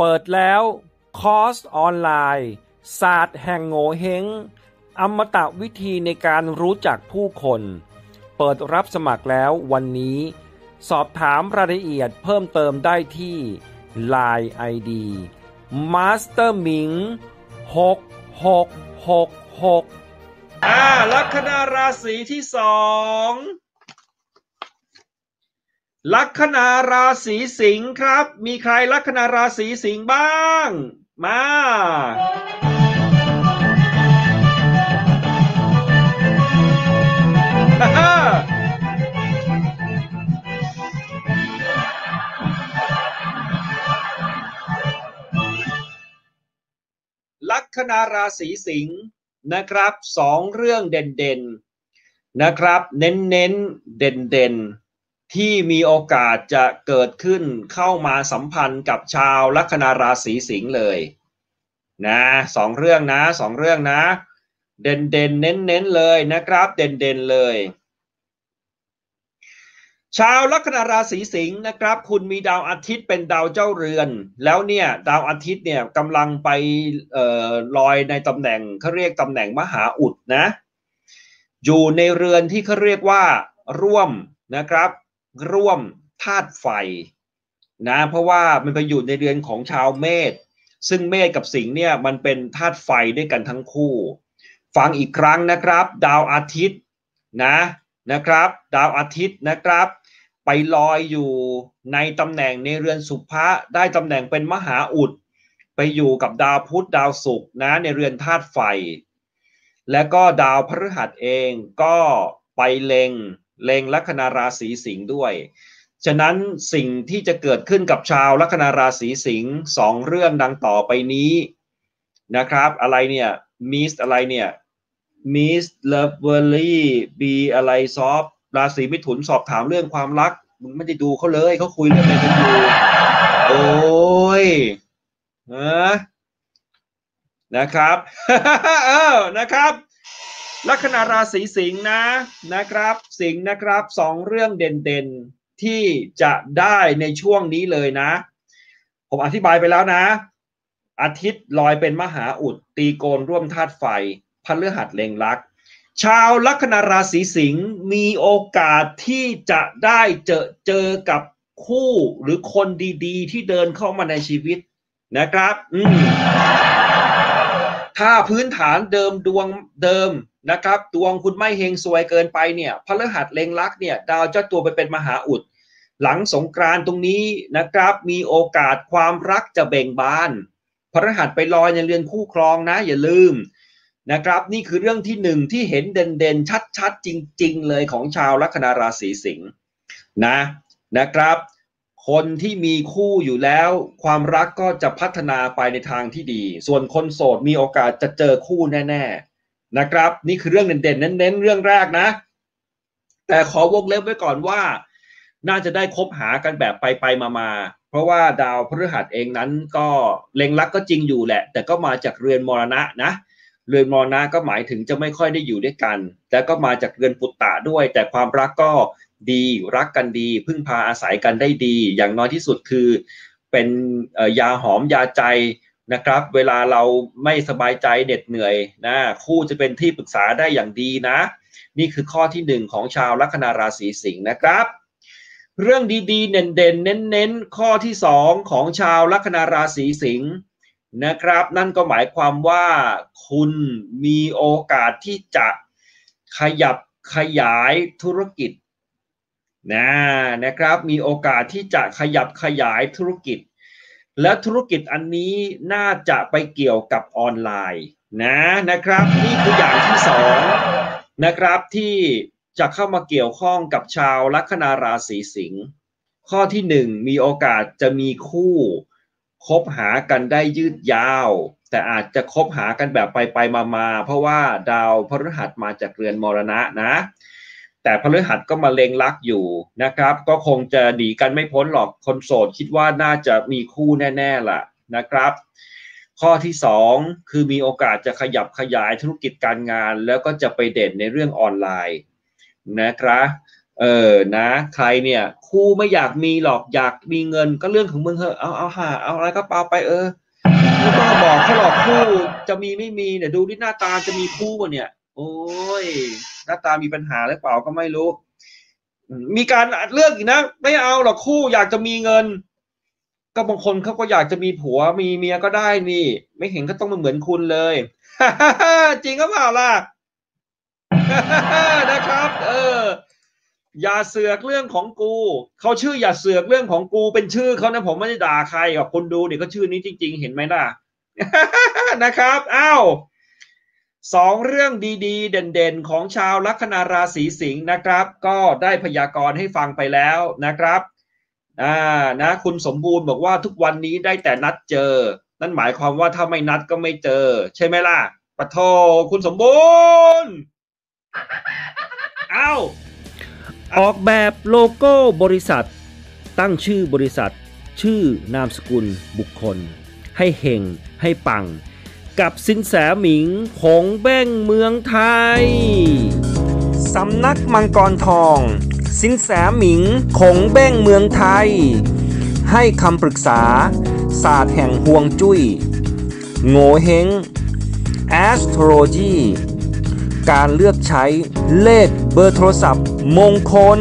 เปิดแล้วคอร์สออนไลน์ศาสตร์แห่งโงเฮงอมตะวิธีในการรู้จักผู้คน เปิดรับสมัครแล้ววันนี้ สอบถามรายละเอียดเพิ่มเติมได้ที่ Line ID Master Ming 6666อ่าลัคนาราศีที่สอง ลัคนาราศีสิงห์ครับ มีใครลัคนาราศีสิงห์บ้าง มา ลัคนาราศีสิงห์นะครับสองเรื่องเด่นๆนะครับ เน้นๆเด่นๆ ที่มีโอกาสจะเกิดขึ้นเข้ามาสัมพันธ์กับชาวลัคนาราศีสิงห์เลยนะสองเรื่องนะสองเรื่องนะ เด่นเด่นเน้นเน้นเลยนะครับ เด่นเด่นเลย ชาวลัคนาราศีสิงห์นะครับ คุณมีดาวอาทิตย์เป็นดาวเจ้าเรือน แล้วเนี่ยดาวอาทิตย์เนี่ยกำลังไปเอ่อลอยในตำแหน่งเขาเรียกตำแหน่งมหาอุดนะ อยู่ในเรือนที่เขาเรียกว่าร่วมนะครับ ร่วมธาตุไฟนะเพราะว่ามันไปอยู่ในเรือนของชาวเมษซึ่งเมษกับสิงห์เนี่ยมันเป็นธาตุไฟด้วยกันทั้งคู่ ฟังอีกครั้งนะครับ ดาวอาทิตย์นะนะครับ ดาวอาทิตย์นะครับ ไปลอยอยู่ในตำแหน่งในเรือนสุภะได้ตำแหน่งเป็นมหาอุด ไปอยู่กับดาวพุธดาวศุกร์นะในเรือนธาตุไฟ และก็ดาวพฤหัสเองก็ไปเล็ง เล็งลัคนาราศีสิงห์ด้วย ฉะนั้นสิ่งที่จะเกิดขึ้นกับชาวลัคนาราศีสิงห์สองเรื่องดังต่อไปนี้นะครับ อะไรเนี่ยมิสอะไรเนี่ยมิสเลเวอรี่บีอะไรซอฟราศีมิถุนสอบถามเรื่องความรักมึงไม่ได้ดูเขาเลยเขาคุยเรื่องอะไรกันอยู่โอ้ยเออนะครับ เออนะครับ ลัคนาราศีสิงห์นะนะครับ สิงห์นะครับสองเรื่องเด่นๆที่จะได้ในช่วงนี้เลยนะ ผมอธิบายไปแล้วนะ อาทิตย์ลอยเป็นมหาอุด ตีโกนร่วมธาตุไฟพฤหัสเล็งลัก ชาวลัคนาราศีสิงห์มีโอกาสที่จะได้เจอเจอกับคู่หรือคนดีๆ ที่เดินเข้ามาในชีวิตนะครับ อืมถ้าพื้นฐานเดิมดวงเดิม นะครับดวงคุณไม่เฮงซวยเกินไปเนี่ยพฤหัสเล็งลักเนี่ยดาวเจ้าตัวไปเป็นมหาอุด หลังสงกรานต์ตรงนี้นะครับ มีโอกาสความรักจะเบ่งบานพฤหัสไปลอยในเรือนคู่ครองนะ อย่าลืมนะครับ นี่คือเรื่องที่หนึ่งที่เห็นเด่นๆ ชัดๆ จริง ๆ เลยของชาวลัคนาราศีสิงห์นะนะครับ คนที่มีคู่อยู่แล้ว ความรักก็จะพัฒนาไปในทางที่ดี ส่วนคนโสดมีโอกาสจะเจอคู่แน่ๆ นะครับ นี่คือเรื่องเด่นๆเน้นๆเรื่องแรกนะ แต่ขอวงเล็บไว้ก่อนว่า น่าจะได้คบหากันแบบไปไปมามาเพราะว่าดาวพฤหัสเองนั้นก็เล็งรักก็จริงอยู่แหละ แต่ก็มาจากเรือนมรณะนะเรือนมรณะก็หมายถึงจะไม่ค่อยได้อยู่ด้วยกันแต่ก็มาจากเรือนปุตตะด้วย แต่ความรักก็ดีรักกันดี พึ่งพาอาศัยกันได้ดี อย่างน้อยที่สุดคือ เป็นยาหอมยาใจ นะครับ เวลาเราไม่สบายใจเหน็ดเหนื่อยนะคู่จะเป็นที่ปรึกษาได้อย่างดีนะ นี่คือข้อที่หนึ่งของชาวลัคนาราศีสิงห์นะครับ เรื่องดีๆ เด่นๆเน้นๆข้อที่สองของชาวลัคนาราศีสิงห์นะครับ นั่นก็หมายความว่าคุณมีโอกาสที่จะขยับขยายธุรกิจนะนะครับมีโอกาสที่จะขยับขยายธุรกิจ และธุรกิจอันนี้น่าจะไปเกี่ยวกับออนไลน์นะนะครับ นี่คืออย่างที่สองนะครับที่จะเข้ามาเกี่ยวข้องกับชาวลัคนาราศีสิงห์ข้อที่หนึ่งมีโอกาสจะมีคู่คบหากันได้ยืดยาว แต่อาจจะคบหากันแบบไปไปมามาเพราะว่าดาวพฤหัสมาจากเรือนมรณะนะ แต่พฤหัสก็มาเลงลักอยู่นะครับ ก็คงจะหนีกันไม่พ้นหรอกคนโสดคิดว่าน่าจะมีคู่แน่ๆล่ะนะครับ ข้อที่สองคือมีโอกาสจะขยับขยายธุรกิจการงาน แล้วก็จะไปเด่นในเรื่องออนไลน์นะครับเออนะใครเนี่ยคู่ไม่อยากมีหรอกอยากมีเงินก็เรื่องของมึงเถอะเอาเอาหาเอาอะไรก็เปล่าไปเออไม่ต้องมาบอกเขาหรอกคู่จะมีไม่มีเนี่ยดูที่หน้าตาจะมีคู่ป่ะเนี่ย โอ้ยหน้าตามีปัญหาหรือเปล่าก็ไม่รู้ มีการเลือกอีกนะ ไม่เอาหรอกคู่อยากจะมีเงิน ก็บางคนเขาก็อยากจะมีผัวมีเมียก็ได้นี่ ไม่เห็นก็ต้องมาเหมือนคุณเลยจริงก็เปล่าล่ะนะครับ เออ อย่าเสือกเรื่องของกูเขาชื่ออย่าเสือกเรื่องของกูเป็นชื่อเขานะผมไม่ได้ด่าใครกับคนดูเนี่ยเขาชื่อนี้จริง ๆ เห็นไหมล่ะนะครับอ้าว สองเรื่องดีๆ เด่นๆ ของชาวลัคนาราศีสิงห์นะครับ ก็ได้พยากรณ์ให้ฟังไปแล้วนะครับอ่านะคุณสมบูรณ์บอกว่าทุกวันนี้ได้แต่นัดเจอ นั่นหมายความว่าถ้าไม่นัดก็ไม่เจอ ใช่ไหมล่ะปะโทคุณสมบูรณ์อ้าวออกแบบโลโก้บริษัท ตั้งชื่อบริษัท ชื่อนามสกุลบุคคล ให้เฮงให้ปัง กับสินแสหมิงผงแบ้งเมืองไทย สำนักมังกรทอง สินแสหมิงคงแบ้งเมืองไทย ให้คำปรึกษา ศาสตร์แห่งห่วงจุย้ยโงเฮง astrology การเลือกใช้เลขเบอร์โทรศัพท์มงคล